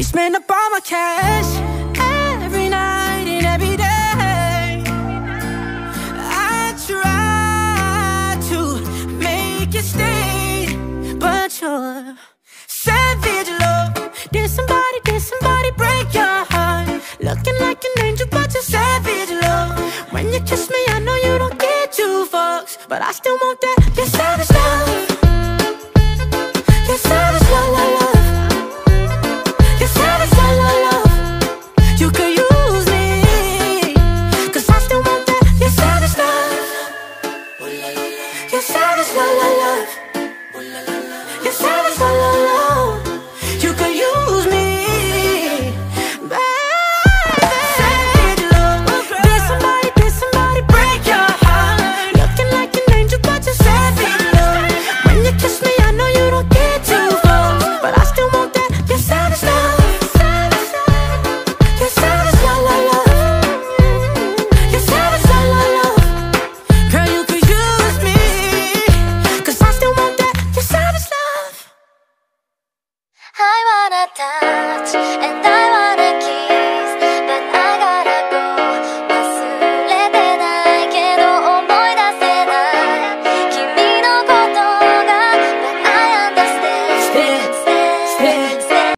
Me spend up all my cash. Every night and every day. I try to make you stay, but you're savage love. Did somebody, did somebody break your heart? Looking like an angel, but you're savage love. When you kiss me, I know you don't get two fucks, but I still want that. たち。